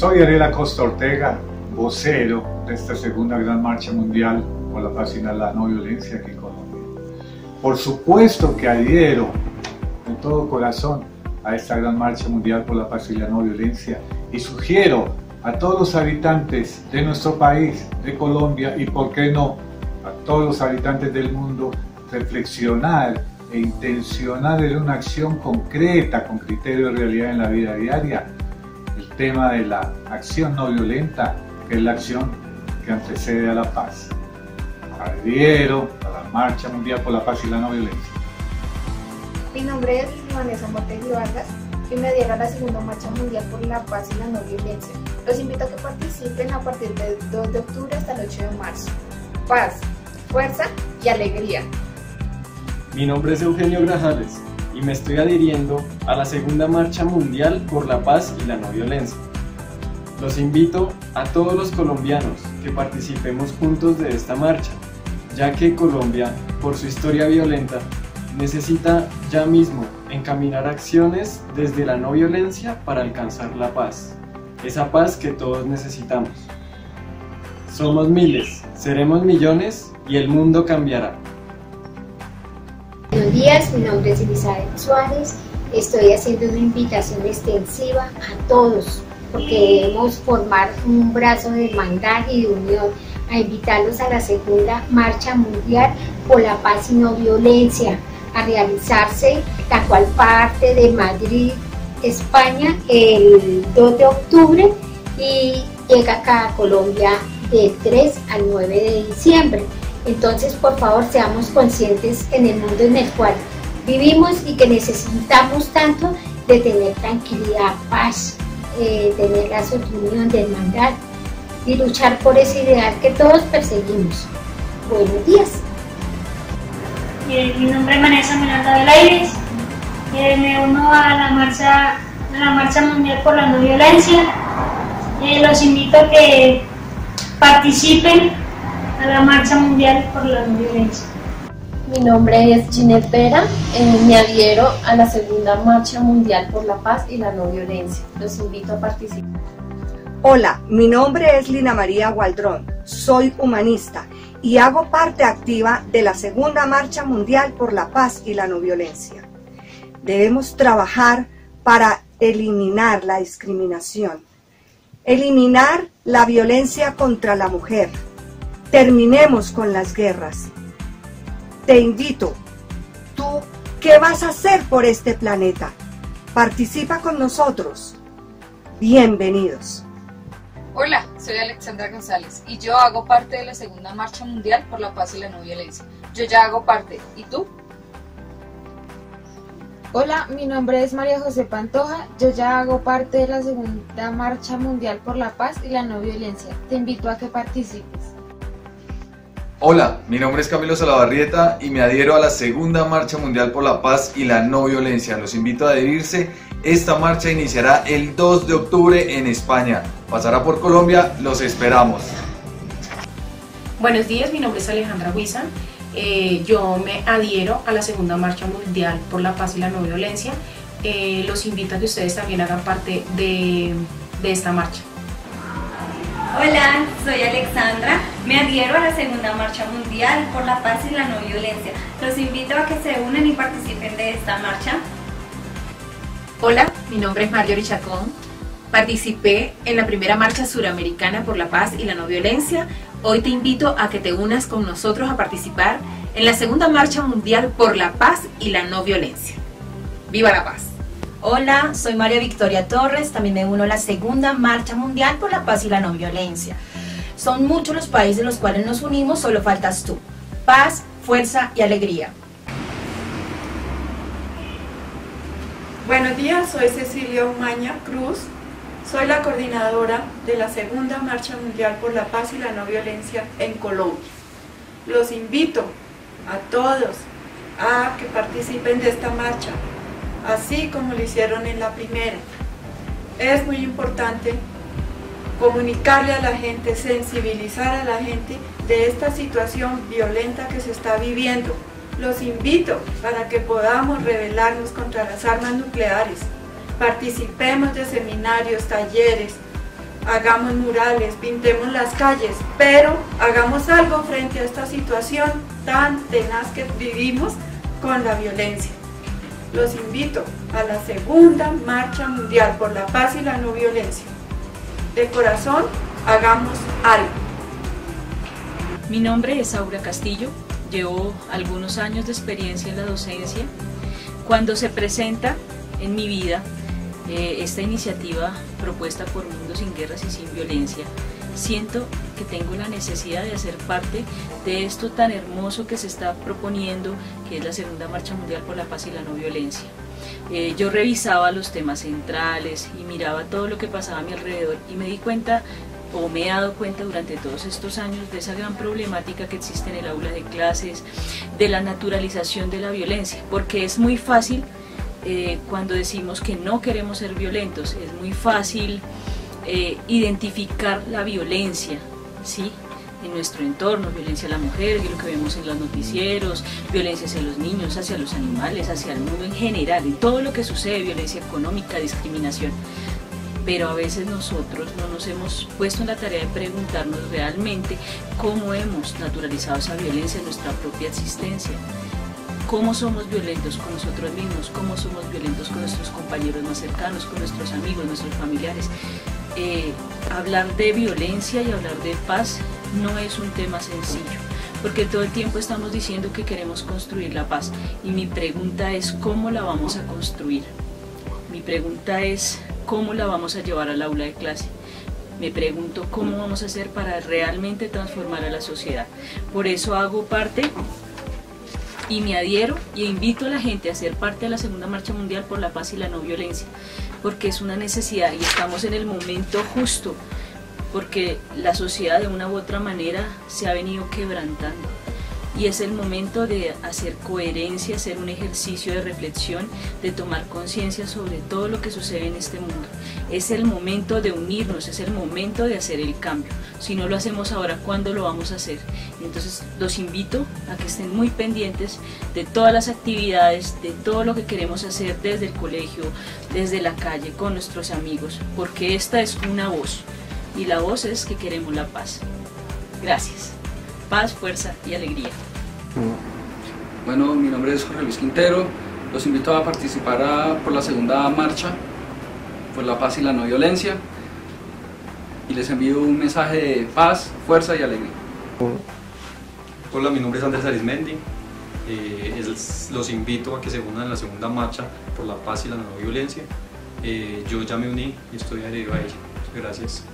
Soy Ariel Costa Ortega, vocero de esta segunda gran marcha mundial por la paz y la no violencia aquí en Colombia. Por supuesto que adhiero de todo corazón a esta gran marcha mundial por la paz y la no violencia y sugiero a todos los habitantes de nuestro país, de Colombia y, por qué no, a todos los habitantes del mundo, reflexionar e intencionar en una acción concreta, con criterio de realidad en la vida diaria, tema de la acción no violenta, que es la acción que antecede a la paz. Adhiero a la Marcha Mundial por la Paz y la No Violencia. Mi nombre es Vanessa Montes Vargas y me adhiero a la segunda Marcha Mundial por la Paz y la No Violencia. Los invito a que participen a partir del 2 de octubre hasta el 8 de marzo. Paz, fuerza y alegría. Mi nombre es Eugenio Grajales y me estoy adhiriendo a la segunda Marcha Mundial por la Paz y la No Violencia. Los invito a todos los colombianos que participemos juntos de esta marcha, ya que Colombia, por su historia violenta, necesita ya mismo encaminar acciones desde la no violencia para alcanzar la paz, esa paz que todos necesitamos. Somos miles, seremos millones y el mundo cambiará. Buenos días, mi nombre es Elizabeth Suárez. Estoy haciendo una invitación extensiva a todos porque debemos formar un brazo de hermandad y de unión a invitarlos a la segunda marcha mundial por la paz y no violencia, a realizarse la cual parte de Madrid, España, el 2 de octubre y llega acá a Colombia del 3 al 9 de diciembre. Entonces, por favor, seamos conscientes en el mundo en el cual vivimos y que necesitamos tanto de tener tranquilidad, paz, eh, tener la unión de hermandad y luchar por ese ideal que todos perseguimos. Buenos días. Eh, mi nombre es Vanessa Miranda del Aires. Eh, me uno a la marcha, a la marcha mundial por la no violencia. los invito a que participen a la marcha mundial por la no violencia. Mi nombre es Ginette Vera, eh, me adhiero a la segunda Marcha Mundial por la Paz y la No Violencia. Los invito a participar. Hola, mi nombre es Lina María Gualdrón, soy humanista y hago parte activa de la segunda Marcha Mundial por la Paz y la No Violencia. Debemos trabajar para eliminar la discriminación, eliminar la violencia contra la mujer, terminemos con las guerras te invito. ¿Tú qué vas a hacer por este planeta? Participa con nosotros. Bienvenidos. Hola, soy Alexandra González y yo hago parte de la Segunda Marcha Mundial por la Paz y la No Violencia. Yo ya hago parte. ¿Y tú? Hola, mi nombre es María José Pantoja. Yo ya hago parte de la Segunda Marcha Mundial por la Paz y la No Violencia. Te invito a que participes. Hola, mi nombre es Camilo Salabarrieta y me adhiero a la segunda Marcha Mundial por la Paz y la No Violencia. Los invito a adherirse. Esta marcha iniciará el 2 de octubre en España. Pasará por Colombia, los esperamos. Buenos días, mi nombre es Alejandra Huizan. Eh, yo me adhiero a la segunda Marcha Mundial por la Paz y la No Violencia. Eh, los invito a que ustedes también hagan parte de esta marcha. Hola, soy Alexandra. Me adhiero a la segunda marcha mundial por la paz y la no violencia. Los invito a que se unan y participen de esta marcha. Hola, mi nombre es Marjorie Chacón. Participé en la primera marcha suramericana por la paz y la no violencia. Hoy te invito a que te unas con nosotros a participar en la segunda marcha mundial por la paz y la no violencia. ¡Viva la paz! Hola, soy María Victoria Torres, también me uno a la segunda Marcha Mundial por la Paz y la No Violencia. Son muchos los países en los cuales nos unimos, solo faltas tú. Paz, fuerza y alegría. Buenos días, soy Cecilia Umaña Cruz, soy la coordinadora de la segunda Marcha Mundial por la Paz y la No Violencia en Colombia. Los invito a todos a que participen de esta marcha, así como lo hicieron en la primera. Es muy importante comunicarle a la gente, sensibilizar a la gente de esta situación violenta que se está viviendo. Los invito para que podamos rebelarnos contra las armas nucleares. Participemos de seminarios, talleres, hagamos murales, pintemos las calles, pero hagamos algo frente a esta situación tan tenaz que vivimos con la violencia. Los invito a la segunda Marcha Mundial por la Paz y la No Violencia. De corazón, hagamos algo. Mi nombre es Aura Castillo, llevo algunos años de experiencia en la docencia. Cuando se presenta en mi vida eh, esta iniciativa propuesta por Mundo sin Guerras y Sin Violencia, siento que tengo la necesidad de hacer parte de esto tan hermoso que se está proponiendo, que es la Segunda Marcha Mundial por la Paz y la No Violencia. Eh, yo revisaba los temas centrales y miraba todo lo que pasaba a mi alrededor y me di cuenta o me he dado cuenta durante todos estos años de esa gran problemática que existe en el aula de clases, de la naturalización de la violencia, porque es muy fácil eh, cuando decimos que no queremos ser violentos, es muy fácil eh, identificar la violencia, ¿sí? en nuestro entorno, violencia a la mujer, lo que vemos en los noticieros, violencia hacia los niños, hacia los animales, hacia el mundo en general, y todo lo que sucede, violencia económica, discriminación. Pero a veces nosotros no nos hemos puesto en la tarea de preguntarnos realmente cómo hemos naturalizado esa violencia en nuestra propia existencia cómo somos violentos con nosotros mismos, cómo somos violentos con nuestros compañeros más cercanos, con nuestros amigos, nuestros familiares. Eh, hablar de violencia y hablar de paz no es un tema sencillo, porque todo el tiempo estamos diciendo que queremos construir la paz y mi pregunta es cómo la vamos a construir. Mi pregunta es cómo la vamos a llevar al aula de clase. Me pregunto cómo vamos a hacer para realmente transformar a la sociedad. Por eso hago parte y me adhiero y invito a la gente a ser parte de la Segunda Marcha Mundial por la Paz y la No Violencia, porque es una necesidad y estamos en el momento justo, porque la sociedad de una u otra manera se ha venido quebrantando y es el momento de hacer coherencia, hacer un ejercicio de reflexión, de tomar conciencia sobre todo lo que sucede en este mundo. Es el momento de unirnos, es el momento de hacer el cambio. Si no lo hacemos ahora, ¿cuándo lo vamos a hacer? Entonces los invito a que estén muy pendientes de todas las actividades, de todo lo que queremos hacer desde el colegio, desde la calle, con nuestros amigos, porque esta es una voz y la voz es que queremos la paz. Gracias paz, fuerza y alegría. Bueno, mi nombre es Jorge Luis Quintero, los invito a participar por la segunda marcha por la paz y la no violencia y les envío un mensaje de paz, fuerza y alegría. Hola, mi nombre es Andrés Arismendi. Eh, los invito a que se unan en la segunda marcha por la paz y la no violencia. Eh, yo ya me uní y estoy adherido a ella. Gracias.